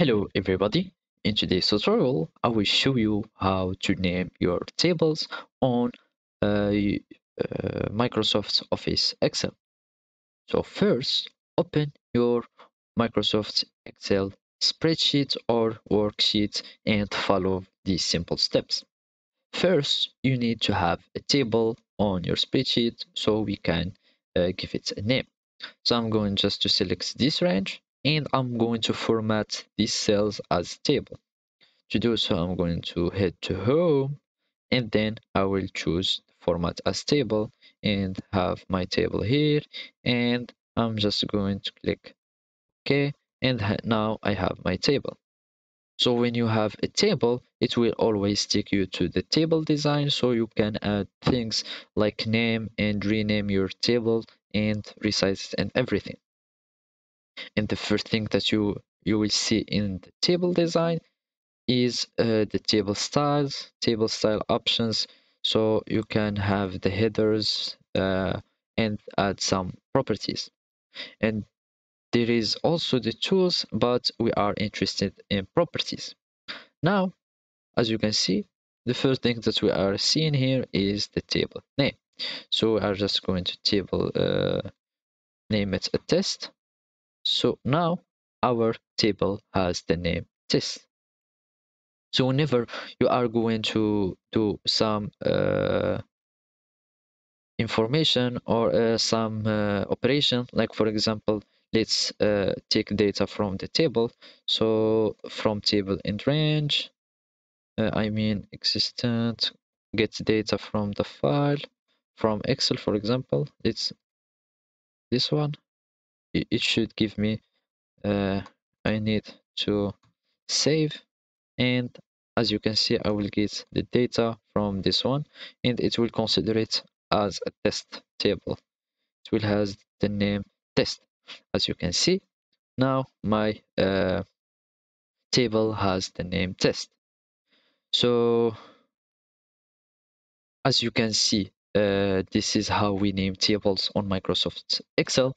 Hello everybody, in today's tutorial I will show you how to name your tables on uh, uh, Microsoft Office Excel. So first open your Microsoft Excel spreadsheet or worksheet and follow these simple steps. First you need to have a table on your spreadsheet so we can uh, give it a name. So I'm going just to select this range and I'm going to format these cells as table. To do so, I'm going to head to home and then I will choose format as table and have my table here and I'm just going to click OK and now I have my table. So when you have a table, it will always take you to the table design so you can add things like name and rename your table and resize and everything and the first thing that you you will see in the table design is uh, the table styles table style options. So you can have the headers uh, and add some properties. And there is also the tools but we are interested in properties. Now as you can see the first thing that we are seeing here is the table name. So we are just going to table uh, name it a test so now our table has the name test. So whenever you are going to do some uh, information or uh, some uh, operation, like for example, let's uh, take data from the table. So from table and range, uh, I mean existent, get data from the file, from Excel, for example, it's this one. It, should give me uh, I need to save. And as you can see I will get the data from this one and it will consider it as a test table. It will has the name test as you can see. Now my uh, table has the name test. So as you can see uh, this is how we name tables on Microsoft Excel